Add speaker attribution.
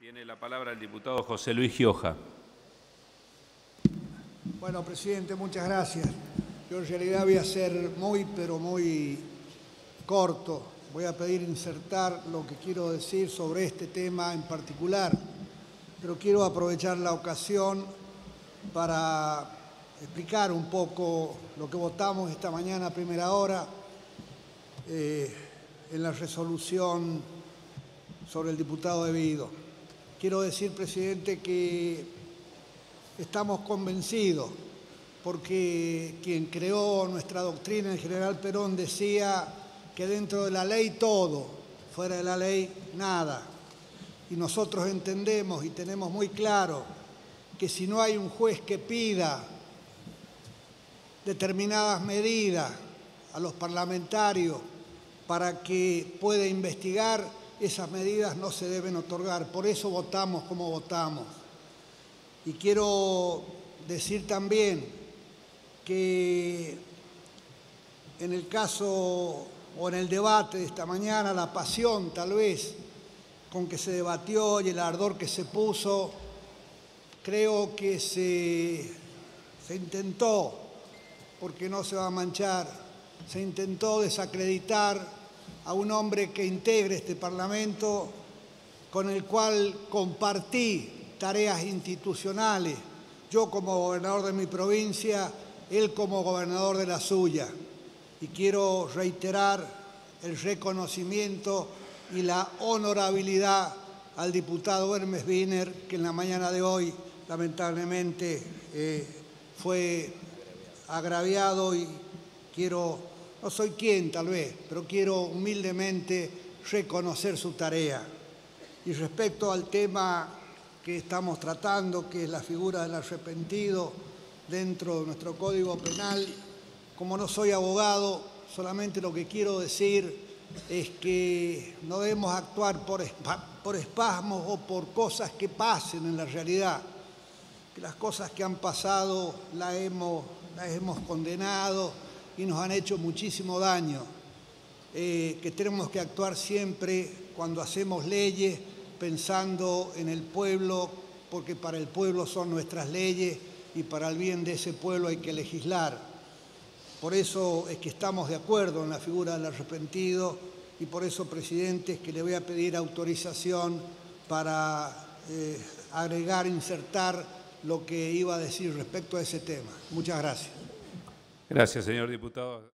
Speaker 1: Tiene la palabra el diputado José Luis Gioja.
Speaker 2: Bueno, presidente, muchas gracias. Yo en realidad voy a ser muy, pero muy corto. Voy a pedir insertar lo que quiero decir sobre este tema en particular, pero quiero aprovechar la ocasión para explicar un poco lo que votamos esta mañana a primera hora eh, en la resolución sobre el diputado debido. Quiero decir, presidente, que estamos convencidos, porque quien creó nuestra doctrina, el general Perón, decía que dentro de la ley todo, fuera de la ley nada. Y nosotros entendemos y tenemos muy claro que si no hay un juez que pida determinadas medidas a los parlamentarios para que pueda investigar, esas medidas no se deben otorgar. Por eso votamos como votamos. Y quiero decir también que en el caso o en el debate de esta mañana, la pasión tal vez con que se debatió y el ardor que se puso, creo que se, se intentó, porque no se va a manchar, se intentó desacreditar a un hombre que integre este Parlamento, con el cual compartí tareas institucionales, yo como gobernador de mi provincia, él como gobernador de la suya. Y quiero reiterar el reconocimiento y la honorabilidad al diputado Hermes Wiener, que en la mañana de hoy lamentablemente eh, fue agraviado y quiero no soy quien tal vez, pero quiero humildemente reconocer su tarea. Y respecto al tema que estamos tratando, que es la figura del arrepentido dentro de nuestro Código Penal, como no soy abogado, solamente lo que quiero decir es que no debemos actuar por, espasmos o por cosas que pasen en la realidad, que las cosas que han pasado las las hemos condenado, y nos han hecho muchísimo daño, eh, que tenemos que actuar siempre cuando hacemos leyes pensando en el pueblo, porque para el pueblo son nuestras leyes y para el bien de ese pueblo hay que legislar. Por eso es que estamos de acuerdo en la figura del arrepentido y por eso, presidente, es que le voy a pedir autorización para eh, agregar, insertar lo que iba a decir respecto a ese tema. Muchas gracias.
Speaker 1: Gracias, señor diputado.